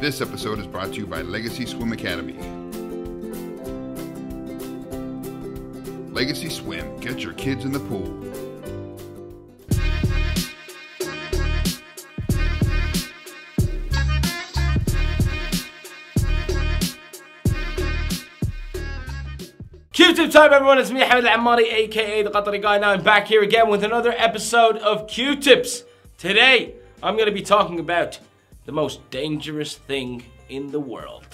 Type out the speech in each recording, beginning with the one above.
This episode is brought to you by Legacy Swim Academy. Legacy Swim, get your kids in the pool. Q-Tip time everyone, it's me Hamad Al-Amari aka The Qatari Guy now I'm back here again with another episode of Q-Tips. Today, I'm going to be talking about the most dangerous thing in the world.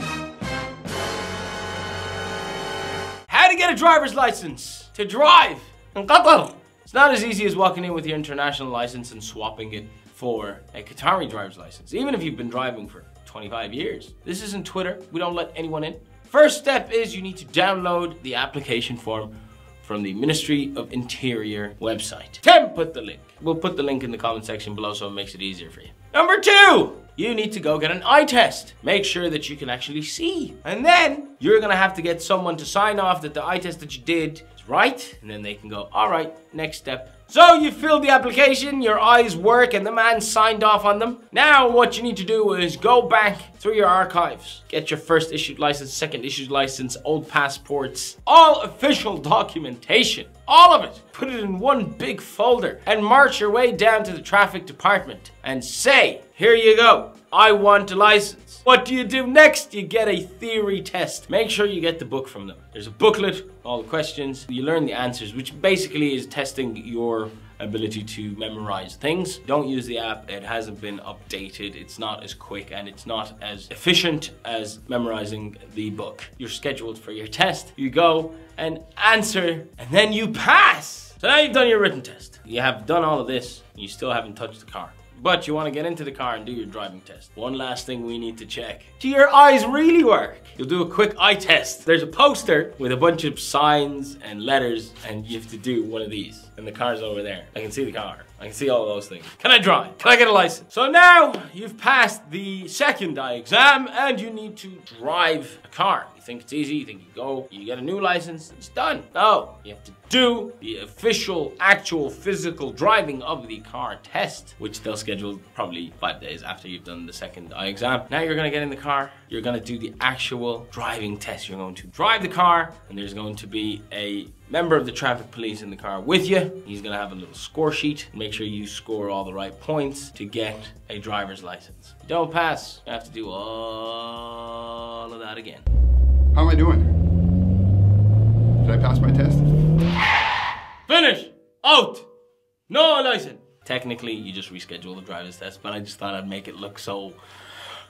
How to get a driver's license to drive in Qatar. It's not as easy as walking in with your international license and swapping it for a Qatari driver's license, even if you've been driving for 25 years. This isn't Twitter. We don't let anyone in. First step is you need to download the application form from the Ministry of Interior website. Tim put the link. We'll put the link in the comment section below so it makes it easier for you. Number two, you need to go get an eye test. Make sure that you can actually see. And then you're gonna have to get someone to sign off that the eye test that you did is right. And then they can go, all right, next step. So you filled the application, your eyes work, and the man signed off on them. Now what you need to do is go back through your archives. Get your first issued license, second issued license, old passports, all official documentation. All of it. Put it in one big folder and march your way down to the traffic department and say, here you go. I want a license. What do you do next? You get a theory test. Make sure you get the book from them. There's a booklet, all the questions. You learn the answers, which basically is testing your ability to memorize things. Don't use the app. It hasn't been updated. It's not as quick and it's not as efficient as memorizing the book. You're scheduled for your test. You go and answer and then you pass. So now you've done your written test. You have done all of this. You still haven't touched the car. But you want to get into the car and do your driving test. One last thing we need to check. Do your eyes really work? You'll do a quick eye test. There's a poster with a bunch of signs and letters and you have to do one of these. And the car's over there. I can see the car. I can see all those things. Can I drive? Can I get a license? So now you've passed the second eye exam and you need to drive a car. You think it's easy, you think you go, you get a new license, it's done. No, you have to do the official, actual, physical driving of the car test, which they'll schedule probably five days after you've done the second eye exam. Now you're gonna get in the car, you're gonna do the actual driving test. You're going to drive the car, and there's going to be a member of the traffic police in the car with you. He's gonna have a little score sheet. Make sure you score all the right points to get a driver's license. You don't pass, you have to do all of that again. How am I doing? Did I pass my test? Finish! Out! No license! Technically, you just reschedule the driver's test, but I just thought I'd make it look so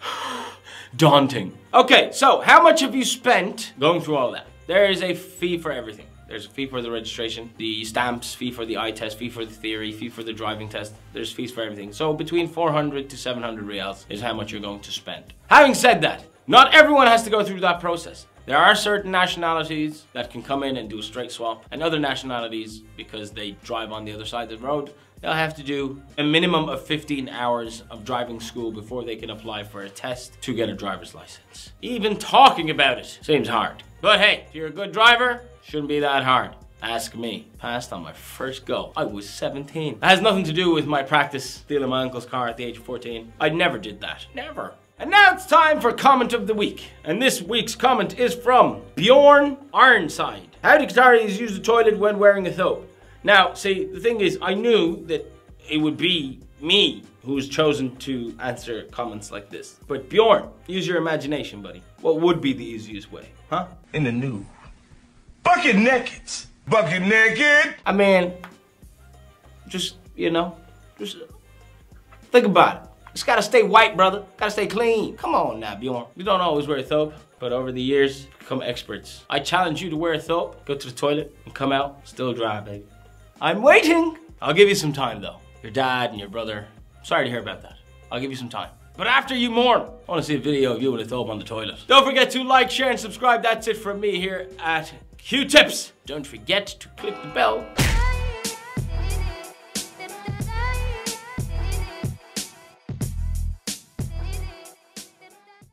daunting. Okay, so how much have you spent going through all that? There is a fee for everything. There's a fee for the registration, the stamps, fee for the eye test, fee for the theory, fee for the driving test. There's fees for everything. So between 400 to 700 riyals is how much you're going to spend. Having said that, not everyone has to go through that process. There are certain nationalities that can come in and do a straight swap, and other nationalities, because they drive on the other side of the road, they'll have to do a minimum of 15 hours of driving school before they can apply for a test to get a driver's license. Even talking about it seems hard. But hey, if you're a good driver, shouldn't be that hard. Ask me. Passed on my first go. I was 17. That has nothing to do with my practice stealing my uncle's car at the age of 14. I never did that. Never. And now it's time for comment of the week. And this week's comment is from Bjorn Ironside. How do Qataris use the toilet when wearing a thobe? Now, see, the thing is, I knew that it would be me who was chosen to answer comments like this. But Bjorn, use your imagination, buddy. What would be the easiest way, huh? in the nude. Bucket naked. Bucket naked. I mean, just, you know, just think about it. Just gotta stay white, brother. Gotta stay clean. Come on now, Bjorn. We don't always wear a thobe, but over the years, become experts. I challenge you to wear a thobe, go to the toilet, and come out still dry, baby. I'm waiting. I'll give you some time, though. Your dad and your brother, sorry to hear about that. I'll give you some time. But after you mourn, I want to see a video of you with a thobe on the toilet. Don't forget to like, share, and subscribe. That's it from me here at Q-Tips. Don't forget to click the bell